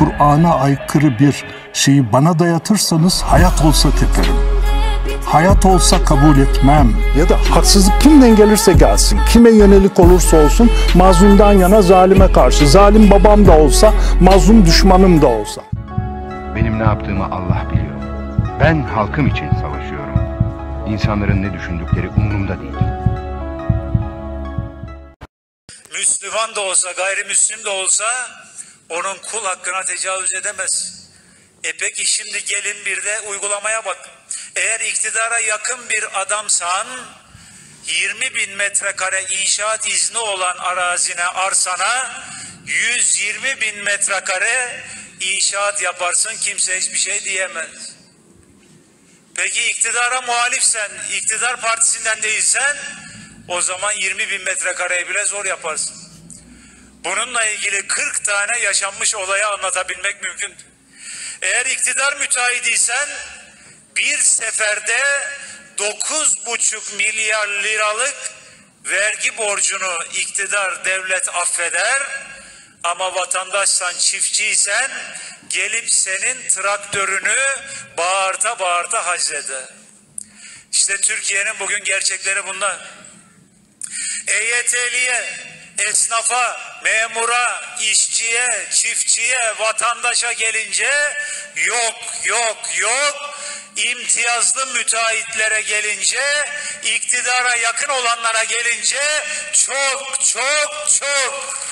Kur'an'a aykırı bir şeyi bana dayatırsanız hayat olsa teperim. Hayat olsa kabul etmem. Ya da haksızlık kimden gelirse gelsin, kime yönelik olursa olsun mazlumdan yana zalime karşı. Zalim babam da olsa, mazlum düşmanım da olsa. Benim ne yaptığımı Allah biliyor. Ben halkım için savaşıyorum. İnsanların ne düşündükleri umurumda değil. Müslüman da olsa, gayrimüslim de olsa onun kul hakkına tecavüz edemez. E peki şimdi gelin bir de uygulamaya bak. Eğer iktidara yakın bir adamsan 20 bin metrekare inşaat izni olan arazine, arsana 120 bin metrekare inşaat yaparsın kimse hiçbir şey diyemez. Peki iktidara muhalifsen, iktidar partisinden değilsen o zaman 20 bin metrekareyi bile zor yaparsın. Bununla ilgili 40 tane yaşanmış olayı anlatabilmek mümkün. Eğer iktidar müteahhidiysen bir seferde 9,5 milyar liralık vergi borcunu iktidar devlet affeder ama vatandaşsan çiftçiysen gelip senin traktörünü bağırta bağırta hacleder. İşte Türkiye'nin bugün gerçekleri bunlar. EYT'liye, esnafa, memura, işçiye, çiftçiye, vatandaşa gelince yok, yok, yok. İmtiyazlı müteahhitlere gelince, iktidara yakın olanlara gelince çok, çok, çok.